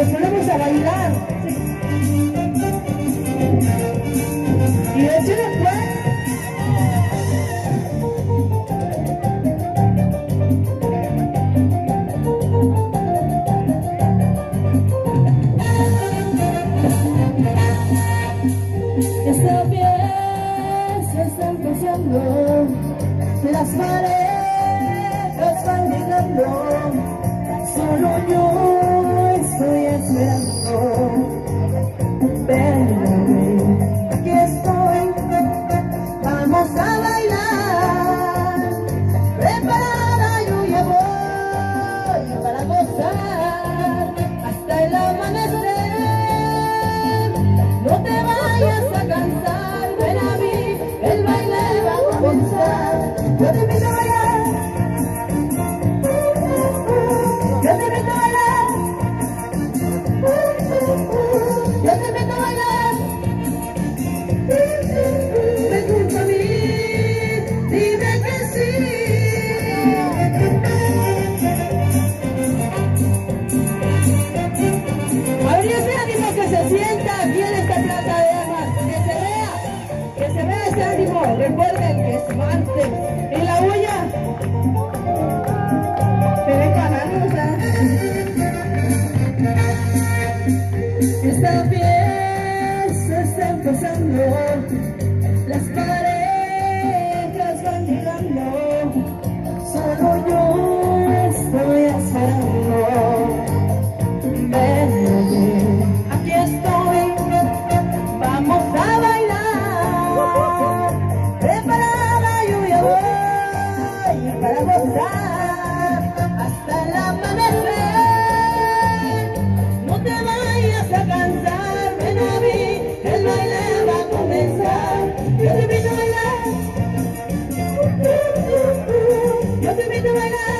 a bailar. Y de hecho después... Esta pieza está empezando las paredes. adelante. Y la bulla. Te dejarán ya. Esta pieza está empezando. Las paredes. Let me do it now.